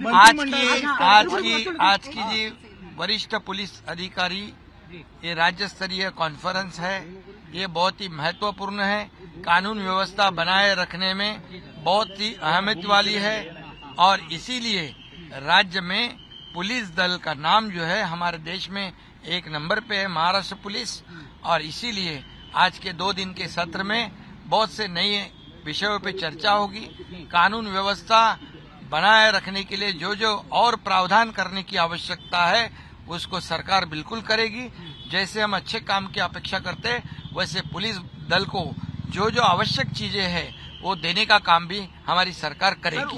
आज की आज की आज की जी वरिष्ठ पुलिस अधिकारी ये राज्य स्तरीय कॉन्फ्रेंस है। ये बहुत ही महत्वपूर्ण है। कानून व्यवस्था बनाए रखने में बहुत ही अहमियत वाली है। और इसीलिए राज्य में पुलिस दल का नाम जो है हमारे देश में एक नंबर पे है महाराष्ट्र पुलिस। और इसीलिए आज के दो दिन के सत्र में बहुत से नए विषयों पे चर्चा होगी। कानून व्यवस्था बनाए रखने के लिए जो जो और प्रावधान करने की आवश्यकता है, उसको सरकार बिल्कुल करेगी। जैसे हम अच्छे काम की अपेक्षा करते, वैसे पुलिस दल को जो जो आवश्यक चीज़ें हैं, वो देने का काम भी हमारी सरकार करेगी।